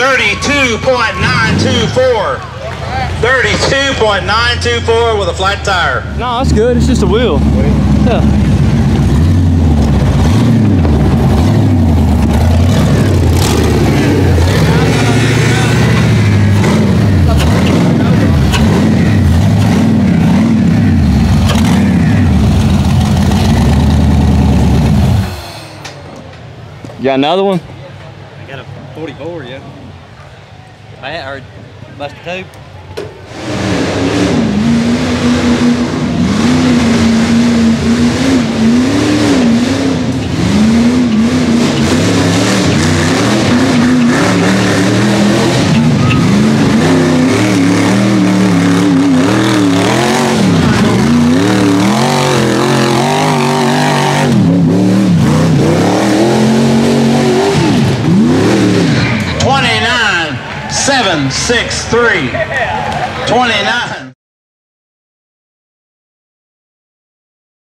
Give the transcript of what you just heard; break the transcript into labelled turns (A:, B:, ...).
A: 34. 32.924 with a flat tire.
B: No, that's good. It's just a wheel. Yeah. You got another one?
C: I got a 44, yeah. Bat or busted tube.
A: Seven, six, three. Twenty-nine.